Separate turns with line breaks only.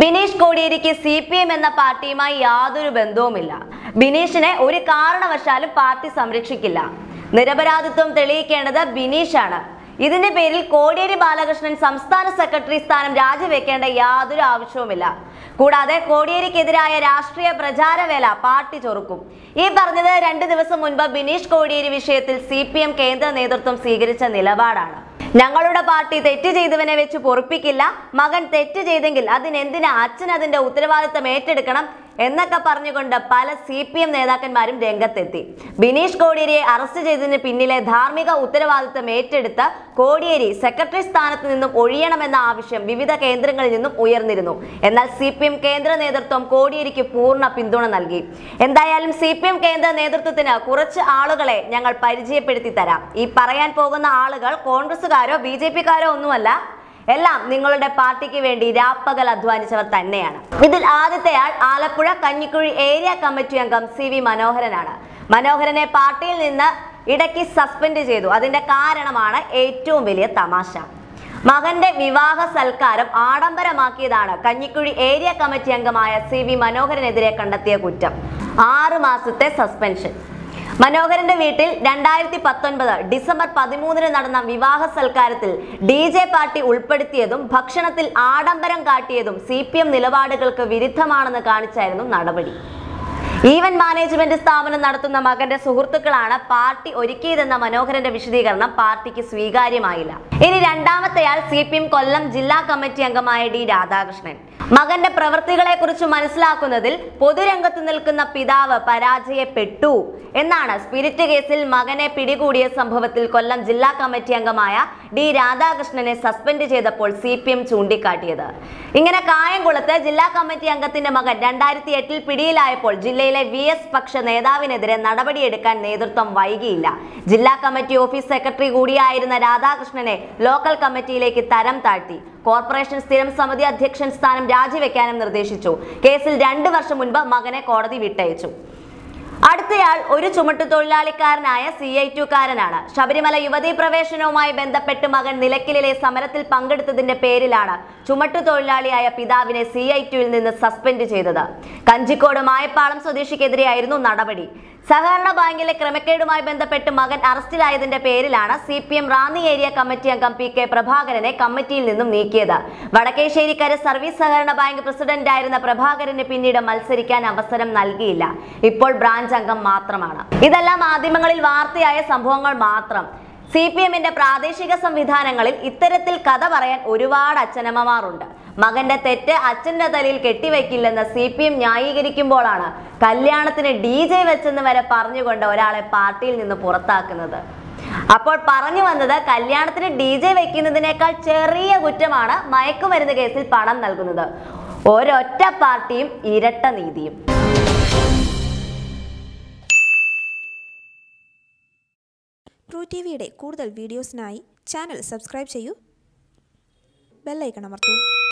ബിനീഷ് കോടിയേരിക്ക് C P M എന്ന പാർട്ടിയുമായി യാതൊരു ബന്ധവുമില്ല. ബിനീഷിനെ ഒരു കാരണവശാലും പാർട്ടി സംരക്ഷിക്കില്ല. നിരപരാധിത്വം തെളിയിക്കേണ്ടത് ബിനീഷാണ്. ഇതിന്റെ പേരിൽ കോടിയേരി ബാലകൃഷ്ണൻ സംസ്ഥാന സെക്രട്ടറി സ്ഥാനം രാജിവെക്കേണ്ട യാതൊരു ആവശ്യവുമില്ല. കൂടാതെ കോടിയേരിക്കെതിരായ രാഷ്ട്രീയ പ്രചാരവേല പാർട്ടി ചൊറുക്കും. ഈ പറഞ്ഞത് രണ്ട് ദിവസം മുൻപ് ബിനീഷ് കോടിയേരി വിഷയത്തിൽ സി കേന്ദ്ര നേതൃത്വം സ്വീകരിച്ച നിലപാടാണ്. ഞങ്ങളുടെ പാർട്ടി തെറ്റ് ചെയ്തവനെ വെച്ച് പൊറുപ്പിക്കില്ല. മകൻ തെറ്റ് ചെയ്തെങ്കിൽ അതിനെന്തിനാ അച്ഛൻ അതിന്റെ ഉത്തരവാദിത്തം ഏറ്റെടുക്കണം? എന്നൊക്കെ പറഞ്ഞുകൊണ്ട് പല സി പി എം നേതാക്കന്മാരും രംഗത്തെത്തി. ബിനീഷ് കോടിയേരിയെ അറസ്റ്റ് ചെയ്തതിന് പിന്നിലെ ധാർമ്മിക ഉത്തരവാദിത്തം ഏറ്റെടുത്ത് കോടിയേരി സെക്രട്ടറി സ്ഥാനത്ത് നിന്നും ഒഴിയണമെന്ന ആവശ്യം വിവിധ കേന്ദ്രങ്ങളിൽ നിന്നും ഉയർന്നിരുന്നു. എന്നാൽ സി പി എം കേന്ദ്ര നേതൃത്വം കോടിയേരിക്ക് പൂർണ പിന്തുണ നൽകി. എന്തായാലും സി പി എം കേന്ദ്ര നേതൃത്വത്തിന് കുറച്ച് ആളുകളെ ഞങ്ങൾ പരിചയപ്പെടുത്തി തരാം ഈ പറയാൻ പോകുന്ന ആളുകൾ കോൺഗ്രസുകാരോ ബി ജെ പിക്കാരോ ഒന്നുമല്ല. എല്ലാം നിങ്ങളുടെ പാർട്ടിക്ക് വേണ്ടി രാപ്പകൽ അധ്വാനിച്ചവർ തന്നെയാണ്. ഇതിൽ ആദ്യത്തെയാൾ ആലപ്പുഴ കഞ്ഞിക്കുഴി ഏരിയ കമ്മിറ്റി അംഗം സി വി മനോഹരനാണ്. മനോഹരനെ പാർട്ടിയിൽ നിന്ന് ഇടയ്ക്ക് സസ്പെൻഡ് ചെയ്തു. അതിന്റെ കാരണമാണ് ഏറ്റവും വലിയ തമാശ. മകന്റെ വിവാഹ സൽക്കാരം ആഡംബരമാക്കിയതാണ് കഞ്ഞിക്കുഴി ഏരിയ കമ്മിറ്റി അംഗമായ സി വി മനോഹരനെതിരെ കണ്ടെത്തിയ കുറ്റം. ആറു മാസത്തെ സസ്പെൻഷൻ. മനോഹരന്റെ വീട്ടിൽ രണ്ടായിരത്തി പത്തൊൻപത് ഡിസംബർ പതിമൂന്നിന് നടന്ന വിവാഹ സൽക്കാരത്തിൽ ഡി ജെ പാർട്ടി ഉൾപ്പെടുത്തിയതും ഭക്ഷണത്തിൽ ആഡംബരം കാട്ടിയതും സി നിലപാടുകൾക്ക് വിരുദ്ധമാണെന്ന് കാണിച്ചായിരുന്നു നടപടി. ഈവന്റ് മാനേജ്മെന്റ് സ്ഥാപനം നടത്തുന്ന മകന്റെ സുഹൃത്തുക്കളാണ് പാർട്ടി ഒരുക്കിയതെന്ന മനോഹരന്റെ വിശദീകരണം പാർട്ടിക്ക് സ്വീകാര്യമായില്ല. ഇനി രണ്ടാമത്തെയാൾ സി പി എം കൊല്ലം ജില്ലാ കമ്മിറ്റി അംഗമായ ഡി രാധാകൃഷ്ണൻ. മകന്റെ പ്രവൃത്തികളെ കുറിച്ച് മനസ്സിലാക്കുന്നതിൽ പൊതുരംഗത്ത് നിൽക്കുന്ന പിതാവ് പരാജയപ്പെട്ടു എന്നാണ് സ്പിരിറ്റ് കേസിൽ മകനെ പിടികൂടിയ സംഭവത്തിൽ കൊല്ലം ജില്ലാ കമ്മിറ്റി അംഗമായ ഡി രാധാകൃഷ്ണനെ സസ്പെൻഡ് ചെയ്തപ്പോൾ സി പി എം ചൂണ്ടിക്കാട്ടിയത്. ഇങ്ങനെ കായംകുളത്ത് ജില്ലാ കമ്മിറ്റി അംഗത്തിന്റെ മകൻ രണ്ടായിരത്തി എട്ടിൽ പിടിയിലായപ്പോൾ ജില്ലയിലെ വി എസ് പക്ഷ നേതാവിനെതിരെ നടപടിയെടുക്കാൻ നേതൃത്വം വൈകിയില്ല. ജില്ലാ കമ്മിറ്റി ഓഫീസ് സെക്രട്ടറി കൂടിയായിരുന്ന രാധാകൃഷ്ണനെ ലോക്കൽ കമ്മിറ്റിയിലേക്ക് തരം താഴ്ത്തി. കോർപ്പറേഷൻ സ്ഥിരം സമിതി അധ്യക്ഷൻ സ്ഥാനം രാജിവെക്കാനും നിർദ്ദേശിച്ചു. കേസിൽ രണ്ട് വർഷം മുൻപ് മകനെ കോടതി വിട്ടയച്ചു. അടുത്തയാൾ ഒരു ചുമട്ടു തൊഴിലാളിക്കാരനായ സി ഐ ടുക്കാരനാണ്. ശബരിമല യുവതീ പ്രവേശനവുമായി ബന്ധപ്പെട്ട് മകൻ നിലയ്ക്കലിലെ സമരത്തിൽ പങ്കെടുത്തതിന്റെ പേരിലാണ് ചുമട്ടു തൊഴിലാളിയായ പിതാവിനെ സി ഐ ടുവിൽ നിന്ന് സസ്പെൻഡ് ചെയ്തത്. കഞ്ചിക്കോട് മായപ്പാളം സ്വദേശിക്കെതിരെയായിരുന്നു നടപടി. സഹകരണ ബാങ്കിലെ ക്രമക്കേടുമായി ബന്ധപ്പെട്ട് മകൻ അറസ്റ്റിലായതിന്റെ പേരിലാണ് C P M Ranni area committee അംഗം പി കെ പ്രഭാകരനെ കമ്മിറ്റിയിൽ നിന്നും നീക്കിയത്. വടക്കേശ്ശേരിക്കര സർവീസ് സഹകരണ ബാങ്ക് പ്രസിഡന്റായിരുന്ന പ്രഭാകരന് പിന്നീട് മത്സരിക്കാൻ അവസരം നൽകിയില്ല. ഇപ്പോൾ ബ്രാഞ്ച് അംഗം മാത്രമാണ്. ഇതെല്ലാം മാധ്യമങ്ങളിൽ വാർത്തയായ സംഭവങ്ങൾ മാത്രം. സി പി എമ്മിന്റെ പ്രാദേശിക സംവിധാനങ്ങളിൽ ഇത്തരത്തിൽ കഥ പറയാൻ ഒരുപാട് അച്ഛനമ്മമാരുണ്ട്. മകന്റെ തെറ്റ് അച്ഛന്റെ തലയിൽ കെട്ടിവെക്കില്ലെന്ന് സി പി എം ന്യായീകരിക്കുമ്പോഴാണ് കല്യാണത്തിന് ഡി ജെ വെച്ചെന്ന് വരെ പറഞ്ഞുകൊണ്ട് ഒരാളെ പാർട്ടിയിൽ നിന്ന് പുറത്താക്കുന്നത്. അപ്പോൾ പറഞ്ഞു വന്നത് കല്യാണത്തിന് ഡി ജെ വെക്കുന്നതിനേക്കാൾ ചെറിയ കുറ്റമാണ് മയക്കുമരുന്ന് കേസിൽ പണം നൽകുന്നത്. ഒരൊറ്റ പാർട്ടിയും ഇരട്ട നീതിയും.
ട്രൂ ടി വിയുടെ കൂടുതൽ വീഡിയോസിനായി ചാനൽ സബ്സ്ക്രൈബ് ചെയ്യൂ. ബെല്ലൈക്കൺ അമർത്തൂ.